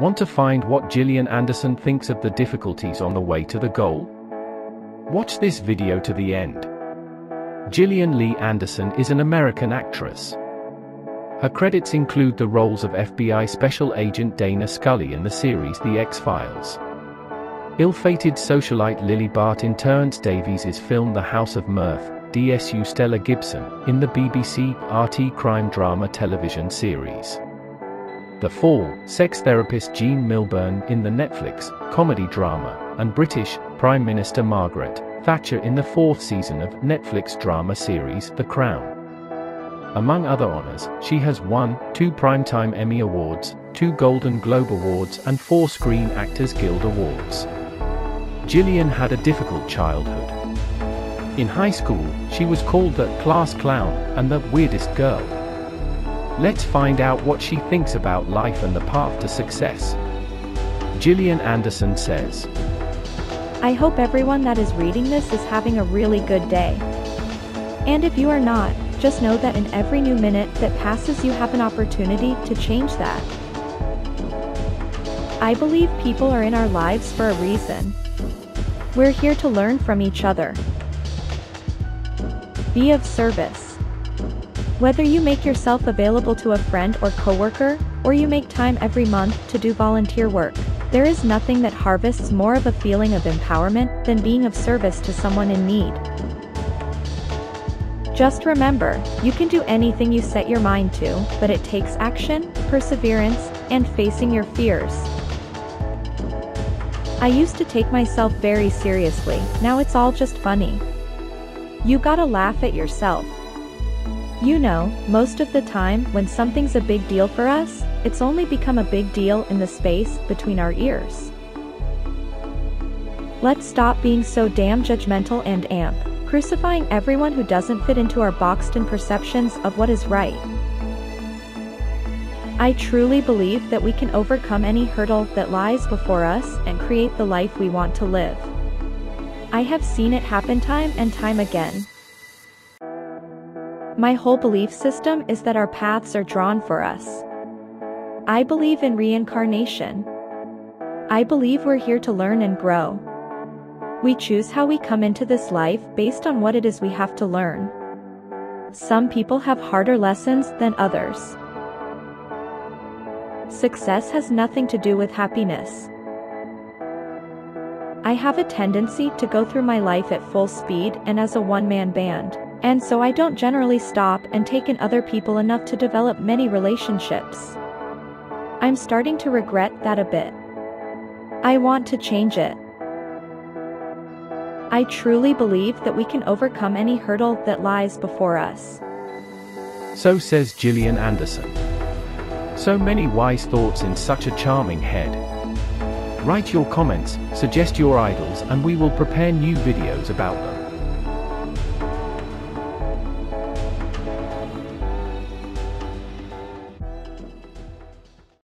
Want to find what Gillian Anderson thinks of the difficulties on the way to the goal? Watch this video to the end. Gillian Lee Anderson is an American actress. Her credits include the roles of FBI Special Agent Dana Scully in the series The X-Files. Ill-fated socialite Lily Bart in Terence Davies' film The House of Mirth, DSU Stella Gibson, in the BBC RT crime drama television series. The Fall, sex therapist Jean Milburn in the Netflix comedy drama, and British Prime Minister Margaret Thatcher in the fourth season of Netflix drama series The Crown. Among other honors, she has won two Primetime Emmy Awards, two Golden Globe Awards and four Screen Actors Guild Awards. Gillian had a difficult childhood. In high school, she was called the class clown and the weirdest girl. Let's find out what she thinks about life and the path to success. Gillian Anderson says, I hope everyone that is reading this is having a really good day. And if you are not, just know that in every new minute that passes you have an opportunity to change that. I believe people are in our lives for a reason. We're here to learn from each other. Be of service. Whether you make yourself available to a friend or coworker, or you make time every month to do volunteer work, there is nothing that harvests more of a feeling of empowerment than being of service to someone in need. Just remember, you can do anything you set your mind to, but it takes action, perseverance, and facing your fears. I used to take myself very seriously, now it's all just funny. You gotta laugh at yourself. You know, most of the time, when something's a big deal for us, it's only become a big deal in the space between our ears. Let's stop being so damn judgmental and amp crucifying everyone who doesn't fit into our boxed-in perceptions of what is right. I truly believe that we can overcome any hurdle that lies before us and create the life we want to live. I have seen it happen time and time again. My whole belief system is that our paths are drawn for us. I believe in reincarnation. I believe we're here to learn and grow. We choose how we come into this life based on what it is we have to learn. Some people have harder lessons than others. Success has nothing to do with happiness. I have a tendency to go through my life at full speed and as a one-man band, and so I don't generally stop and take in other people enough to develop many relationships. I'm starting to regret that a bit. I want to change it. I truly believe that we can overcome any hurdle that lies before us. So says Gillian Anderson. So many wise thoughts in such a charming head. Write your comments, suggest your idols and we will prepare new videos about them.